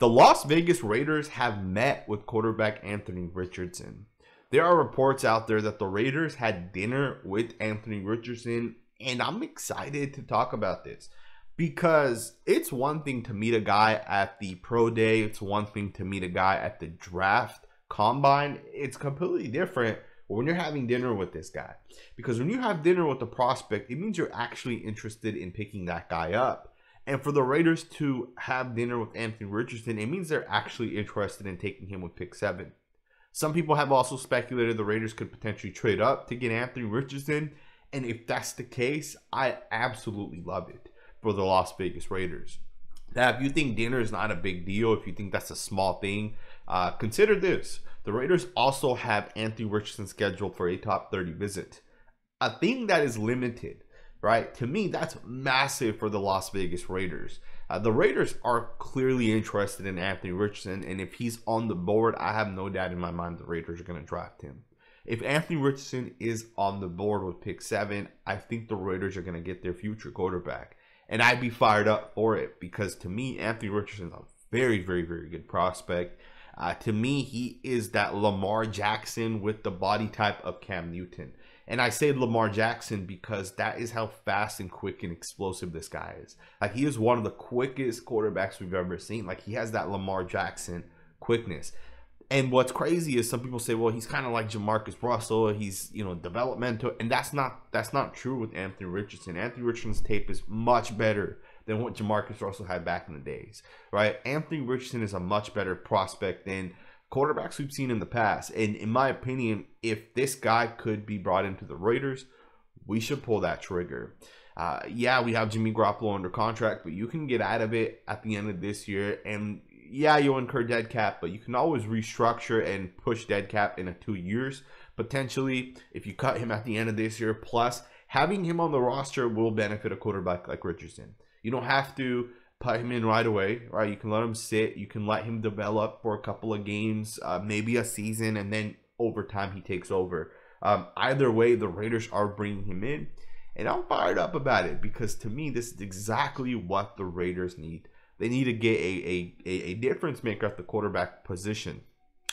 The Las Vegas Raiders have met with quarterback Anthony Richardson. There are reports out there that the Raiders had dinner with Anthony Richardson, and I'm excited to talk about this because it's one thing to meet a guy at the pro day, it's one thing to meet a guy at the draft combine. It's completely different when you're having dinner with this guy. Because when you have dinner with the prospect, it means you're actually interested in picking that guy up. And for the Raiders to have dinner with Anthony Richardson, it means they're actually interested in taking him with pick seven. Some people have also speculated the Raiders could potentially trade up to get Anthony Richardson. And if that's the case, I absolutely love it for the Las Vegas Raiders. Now, if you think dinner is not a big deal, if you think that's a small thing, uh, consider this. The Raiders also have Anthony Richardson scheduled for a top 30 visit. A thing that is limited, right? To me, that's massive for the Las Vegas Raiders. Uh, the Raiders are clearly interested in Anthony Richardson, and if he's on the board, I have no doubt in my mind the Raiders are going to draft him. If Anthony Richardson is on the board with pick seven, I think the Raiders are going to get their future quarterback. And I'd be fired up for it because to me, Anthony Richardson is a very, very, very good prospect. Uh, to me, he is that Lamar Jackson with the body type of Cam Newton. And I say Lamar Jackson because that is how fast and quick and explosive this guy is. Like he is one of the quickest quarterbacks we've ever seen. Like he has that Lamar Jackson quickness. And what's crazy is some people say, well, he's kind of like Jamarcus Russell. He's, you know, developmental. And that's not that's not true with Anthony Richardson. Anthony Richardson's tape is much better than what Jamarcus Russell had back in the days, right? Anthony Richardson is a much better prospect than quarterbacks we've seen in the past. And in my opinion, if this guy could be brought into the Raiders, we should pull that trigger. Uh, yeah, we have Jimmy Garoppolo under contract, but you can get out of it at the end of this year. And yeah, you'll incur dead cap, but you can always restructure and push dead cap into two years potentially if you cut him at the end of this year. Plus, having him on the roster will benefit a quarterback like Richardson. You don't have to put him in right away, right? You can let him sit. You can let him develop for a couple of games, uh, maybe a season, and then over time he takes over. Um, either way, the Raiders are bringing him in, and I'm fired up about it because to me, this is exactly what the Raiders need. They need to get a, a, a difference maker at the quarterback position.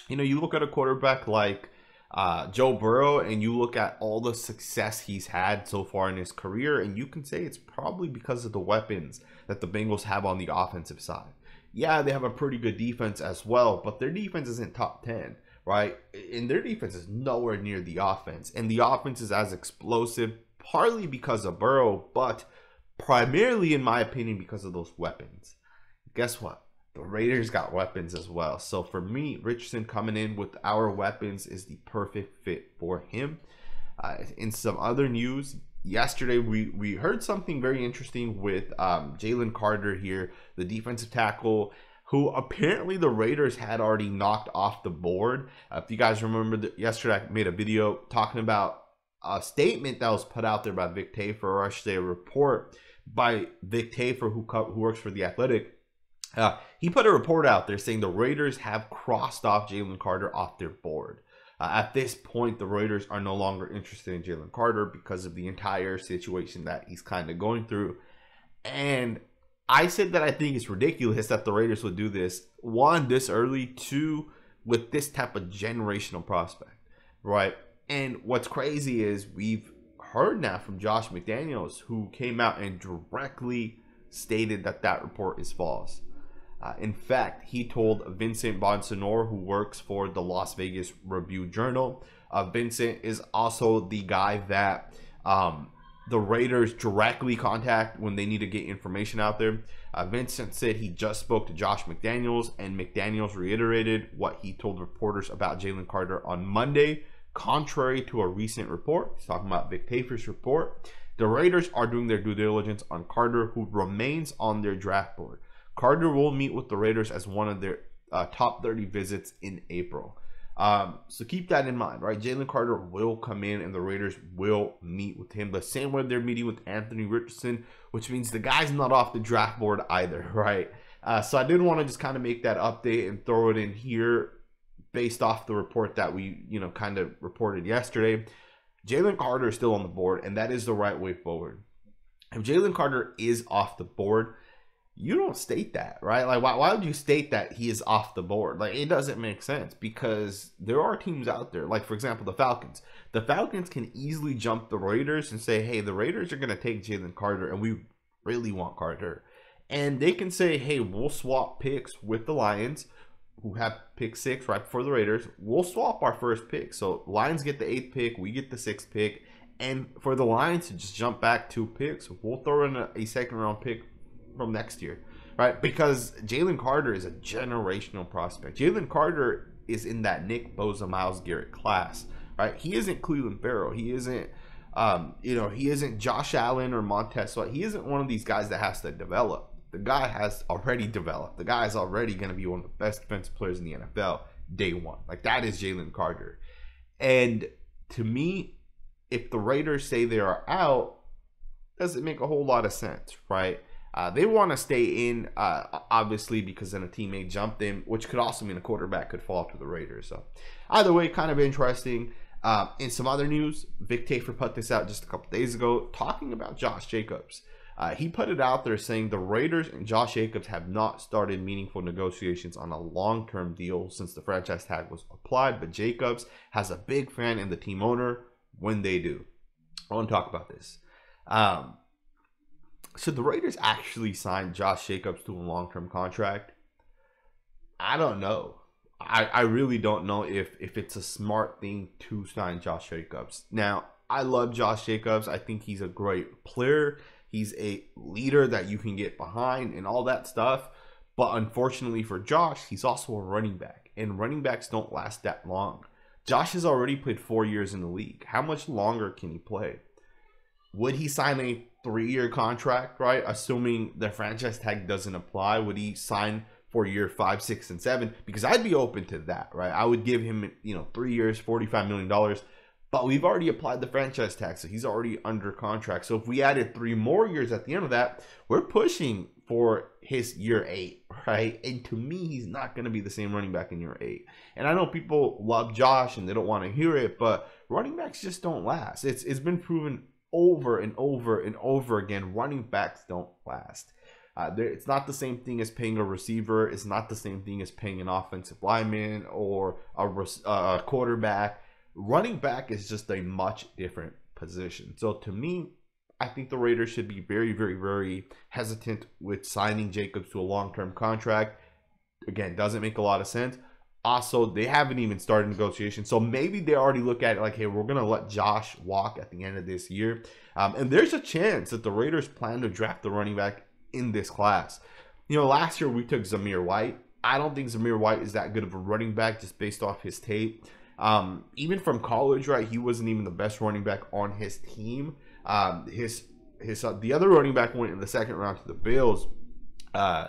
You know, you look at a quarterback like uh, Joe Burrow and you look at all the success he's had so far in his career, and you can say it's probably because of the weapons that the Bengals have on the offensive side. Yeah, they have a pretty good defense as well, but their defense isn't top 10, right? And their defense is nowhere near the offense. And the offense is as explosive, partly because of Burrow, but primarily, in my opinion, because of those weapons. Guess what? The Raiders got weapons as well. So for me, Richardson coming in with our weapons is the perfect fit for him. Uh, in some other news, yesterday we, we heard something very interesting with um, Jalen Carter here, the defensive tackle, who apparently the Raiders had already knocked off the board. Uh, if you guys remember, the, yesterday I made a video talking about a statement that was put out there by Vic Tafur, or I should say a report by Vic Tafur, who, who works for The Athletic uh, he put a report out there saying the Raiders have crossed off Jalen Carter off their board. Uh, at this point, the Raiders are no longer interested in Jalen Carter because of the entire situation that he's kind of going through. And I said that I think it's ridiculous that the Raiders would do this. One, this early. Two, with this type of generational prospect, right? And what's crazy is we've heard now from Josh McDaniels, who came out and directly stated that that report is false. Uh, in fact, he told Vincent Bonsignore, who works for the Las Vegas Review Journal, uh, Vincent is also the guy that um, the Raiders directly contact when they need to get information out there. Uh, Vincent said he just spoke to Josh McDaniels, and McDaniels reiterated what he told reporters about Jalen Carter on Monday. Contrary to a recent report, he's talking about Vic Tafur's report, the Raiders are doing their due diligence on Carter, who remains on their draft board. Carter will meet with the Raiders as one of their uh, top 30 visits in April. Um, so keep that in mind, right? Jalen Carter will come in and the Raiders will meet with him the same way they're meeting with Anthony Richardson, which means the guy's not off the draft board either, right? Uh, so I didn't want to just kind of make that update and throw it in here based off the report that we, you know, kind of reported yesterday. Jalen Carter is still on the board, and that is the right way forward. If Jalen Carter is off the board, you don't state that, right? Like, why, why would you state that he is off the board? Like, it doesn't make sense because there are teams out there, like, for example, the Falcons. The Falcons can easily jump the Raiders and say, hey, the Raiders are going to take Jalen Carter, and we really want Carter. And they can say, hey, we'll swap picks with the Lions, who have pick six right before the Raiders. We'll swap our first pick. So, Lions get the eighth pick, we get the sixth pick. And for the Lions to just jump back two picks, we'll throw in a, a second round pick from next year, right? Because Jalen Carter is a generational prospect. Jalen Carter is in that Nick Bosa, Myles Garrett class, right? He isn't Clelin Ferrell. He isn't, um, you know, he isn't Josh Allen or Montez Sweat. He isn't one of these guys that has to develop. The guy has already developed. The guy is already going to be one of the best defensive players in the NFL day one. Like that is Jalen Carter. And to me, if the Raiders say they are out, doesn't make a whole lot of sense, right? Uh, they want to stay in, uh, obviously, because then a teammate jumped in, which could also mean a quarterback could fall to the Raiders. So, either way, kind of interesting. Uh, in some other news, Vic Tafur put this out just a couple days ago, talking about Josh Jacobs. Uh, he put it out there saying the Raiders and Josh Jacobs have not started meaningful negotiations on a long term deal since the franchise tag was applied, but Jacobs has a big fan in the team owner when they do. I want to talk about this. Um, should the Raiders actually signed Josh Jacobs to a long term contract? I don't know. I, I really don't know if if it's a smart thing to sign Josh Jacobs. Now, I love Josh Jacobs. I think he's a great player. He's a leader that you can get behind and all that stuff. But unfortunately for Josh, he's also a running back, and running backs don't last that long. Josh has already played four years in the league. How much longer can he play? Would he sign a three year contract, right? Assuming the franchise tag doesn't apply, would he sign for year five, six, and seven? Because I'd be open to that, right? I would give him, you know, three years, $45 million. But we've already applied the franchise tag, so he's already under contract. So if we added three more years at the end of that, we're pushing for his year eight, right? And to me, he's not going to be the same running back in year eight. And I know people love Josh and they don't want to hear it, but running backs just don't last. It's it's been proven over and over and over again. Running backs don't last. Uh, it's not the same thing as paying a receiver. It's not the same thing as paying an offensive lineman or a, a quarterback. Running back is just a much different position. So to me, I think the Raiders should be very, very, very hesitant with signing Jacobs to a long term contract. Again, doesn't make a lot of sense. Also, they haven't even started negotiations. So maybe they already look at it like, hey, we're going to let Josh walk at the end of this year. Um, and there's a chance that the Raiders plan to draft the running back in this class. You know, last year we took Zamir White. I don't think Zamir White is that good of a running back just based off his tape. Um, even from college, right, he wasn't even the best running back on his team. Um, his his uh, the other running back went in the second round to the Bills. Uh,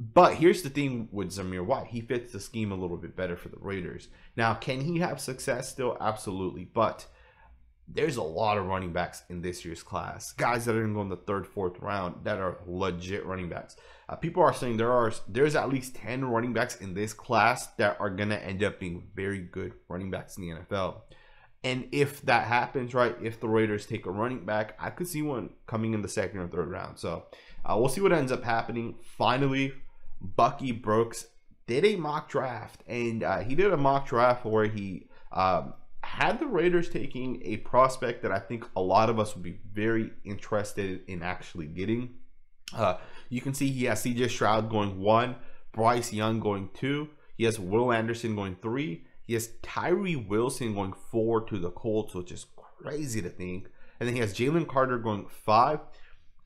but here's the thing with Zamir White. He fits the scheme a little bit better for the Raiders. Now, can he have success still? Absolutely. But there's a lot of running backs in this year's class. Guys that are going to go in the third, fourth round that are legit running backs. Uh, people are saying there are there's at least 10 running backs in this class that are going to end up being very good running backs in the NFL. And if that happens, right, if the Raiders take a running back, I could see one coming in the second or third round. So uh, we'll see what ends up happening. Finally, Bucky Brooks did a mock draft, and uh, he did a mock draft where he um, had the Raiders taking a prospect that I think a lot of us would be very interested in actually getting. Uh, you can see he has CJ Stroud going one, Bryce Young going two, he has Will Anderson going three, he has Tyree Wilson going four to the Colts, which is crazy to think. And then he has Jalen Carter going five.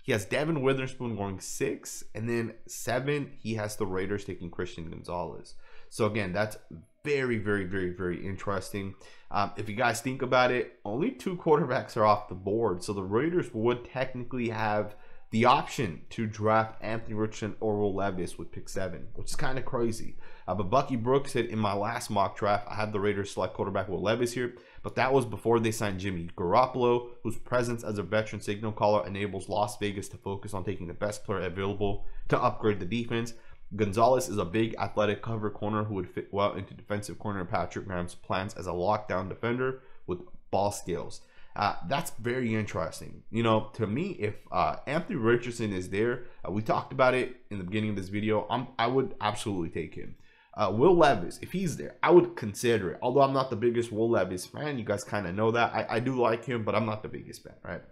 He has Devon Witherspoon going six, and then seven, he has the Raiders taking Christian Gonzalez. So again, that's very, very, very, very interesting. Um, if you guys think about it, only two quarterbacks are off the board, so the Raiders would technically have the option to draft Anthony Richardson or Will Levis with pick seven, which is kind of crazy. Uh, but Bucky Brooks said in my last mock draft, I had the Raiders select quarterback Will Levis here, but that was before they signed Jimmy Garoppolo, whose presence as a veteran signal caller enables Las Vegas to focus on taking the best player available to upgrade the defense. Gonzalez is a big athletic cover corner who would fit well into defensive corner Patrick Graham's plans as a lockdown defender with ball skills. Uh, that's very interesting. You know, to me, if uh, Anthony Richardson is there, uh, we talked about it in the beginning of this video. I'm, I would absolutely take him. Uh, Will Levis, if he's there, I would consider it. Although I'm not the biggest Will Levis fan, you guys kind of know that. I, I do like him, but I'm not the biggest fan, right?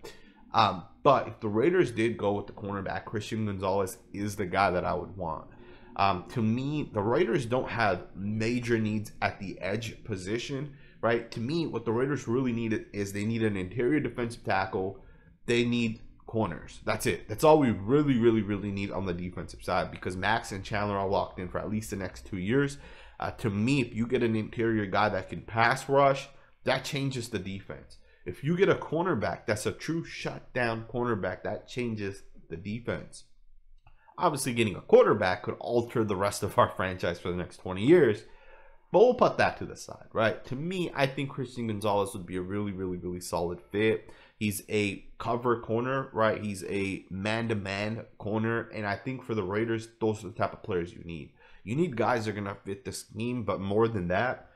Um, but if the Raiders did go with the cornerback, Christian Gonzalez is the guy that I would want. Um, to me, the Raiders don't have major needs at the edge position, right? To me, what the Raiders really need is they need an interior defensive tackle. They need corners. That's it. That's all we really, really, really need on the defensive side because Max and Chandler are locked in for at least the next two years. Uh, to me, if you get an interior guy that can pass rush, that changes the defense. If you get a cornerback that's a true shutdown cornerback, that changes the defense. Obviously, getting a quarterback could alter the rest of our franchise for the next 20 years, but we'll put that to the side, right? To me, I think Christian Gonzalez would be a really, really, really solid fit. He's a cover corner, right? He's a man to man corner. And I think for the Raiders, those are the type of players you need. You need guys that are going to fit the scheme, but more than that,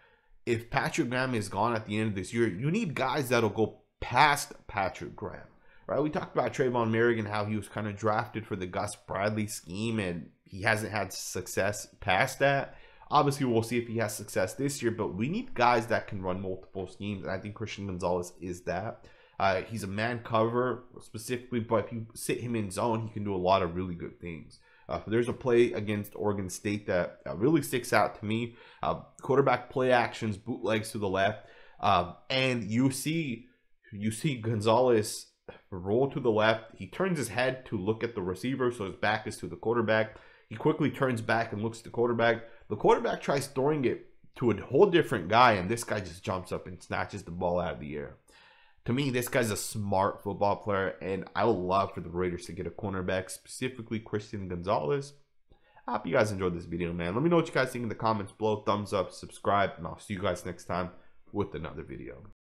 if Patrick Graham is gone at the end of this year, you need guys that'll go past Patrick Graham, right? We talked about Tre'von Moehrig, how he was kind of drafted for the Gus Bradley scheme, and he hasn't had success past that. Obviously, we'll see if he has success this year, but we need guys that can run multiple schemes, and I think Christian Gonzalez is that. Uh, he's a man cover specifically, but if you sit him in zone, he can do a lot of really good things. Uh, there's a play against Oregon State that uh, really sticks out to me. Uh, quarterback play actions, bootlegs to the left, um, and you see you see Gonzalez roll to the left. He turns his head to look at the receiver, so his back is to the quarterback. He quickly turns back and looks at the quarterback. The quarterback tries throwing it to a whole different guy, and this guy just jumps up and snatches the ball out of the air to me, this guy's a smart football player, and I would love for the Raiders to get a cornerback, specifically Christian Gonzalez. I hope you guys enjoyed this video, man. Let me know what you guys think in the comments below. Thumbs up, subscribe, and I'll see you guys next time with another video.